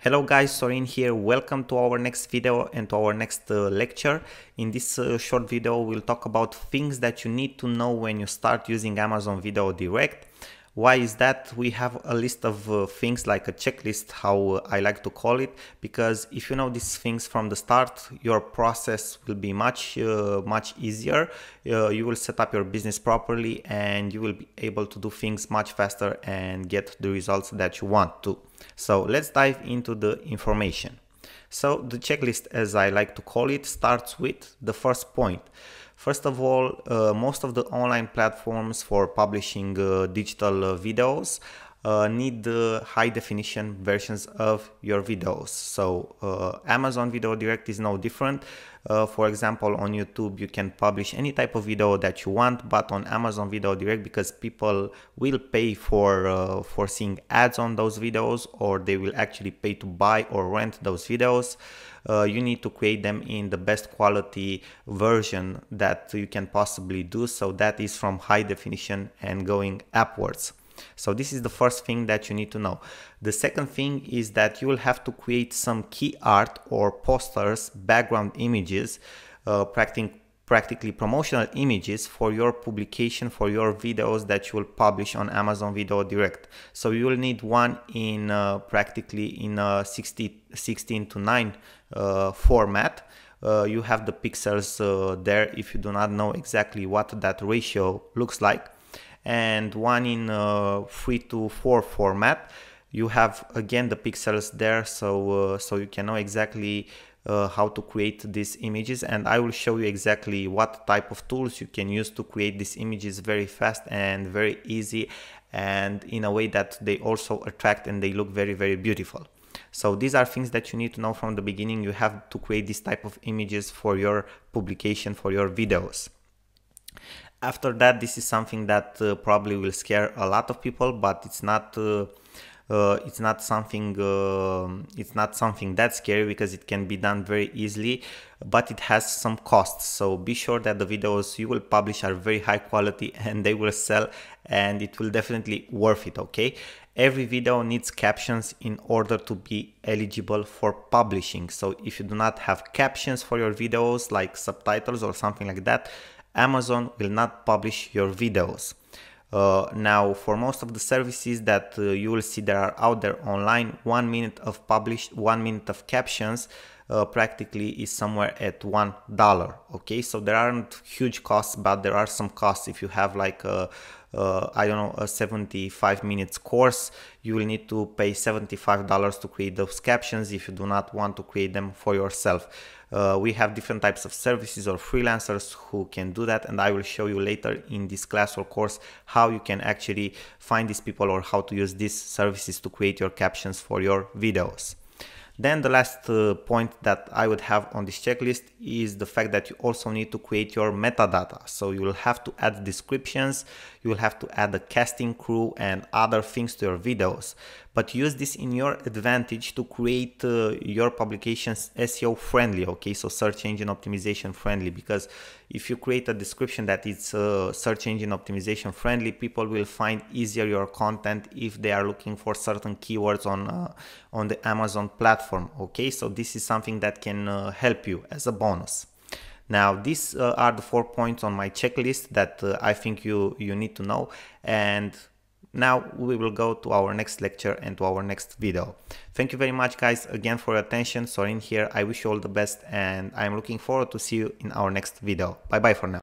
Hello guys, Sorin here. Welcome to our next video and to our next uh, lecture. In this uh, short video, we'll talk about things that you need to know when you start using Amazon Video Direct. Why is that? We have a list of uh, things like a checklist, how I like to call it, because if you know these things from the start, your process will be much, uh, much easier. Uh, you will set up your business properly and you will be able to do things much faster and get the results that you want to. So let's dive into the information. So the checklist, as I like to call it, starts with the first point. First of all, uh, most of the online platforms for publishing uh, digital uh, videos uh, need the high definition versions of your videos. So uh, Amazon Video Direct is no different. Uh, for example, on YouTube, you can publish any type of video that you want, but on Amazon Video Direct, because people will pay for uh, for seeing ads on those videos, or they will actually pay to buy or rent those videos. Uh, you need to create them in the best quality version that you can possibly do. So that is from high definition and going upwards. So this is the first thing that you need to know. The second thing is that you will have to create some key art or posters, background images, uh, practically promotional images for your publication for your videos that you will publish on Amazon Video Direct. So you will need one in uh, practically in a 60, 16 to 9 uh, format. Uh, you have the pixels uh, there if you do not know exactly what that ratio looks like and one in uh, 3 to 4 format you have again the pixels there so uh, so you can know exactly uh, how to create these images and I will show you exactly what type of tools you can use to create these images very fast and very easy and in a way that they also attract and they look very very beautiful. So these are things that you need to know from the beginning. You have to create this type of images for your publication, for your videos. After that, this is something that uh, probably will scare a lot of people, but it's not. Uh, uh, it's not something uh, it's not something that scary because it can be done very easily but it has some costs so be sure that the videos you will publish are very high quality and they will sell and it will definitely worth it okay every video needs captions in order to be eligible for publishing so if you do not have captions for your videos like subtitles or something like that Amazon will not publish your videos. Uh, now, for most of the services that uh, you will see that are out there online, one minute of published, one minute of captions uh, practically is somewhere at one dollar. Okay, so there aren't huge costs, but there are some costs if you have like a, uh, I don't know, a 75 minutes course, you will need to pay $75 to create those captions if you do not want to create them for yourself. Uh, we have different types of services or freelancers who can do that and I will show you later in this class or course how you can actually find these people or how to use these services to create your captions for your videos. Then the last uh, point that I would have on this checklist is the fact that you also need to create your metadata. So you will have to add descriptions, you will have to add the casting crew and other things to your videos. But use this in your advantage to create uh, your publications SEO friendly, okay? So search engine optimization friendly because if you create a description that is uh, search engine optimization friendly, people will find easier your content if they are looking for certain keywords on uh, on the Amazon platform, okay? So this is something that can uh, help you as a bonus. Now, these uh, are the four points on my checklist that uh, I think you, you need to know. And now we will go to our next lecture and to our next video. Thank you very much guys again for your attention. Sorin here. I wish you all the best and I'm looking forward to see you in our next video. Bye bye for now.